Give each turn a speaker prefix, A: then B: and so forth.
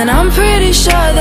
A: And I'm pretty sure that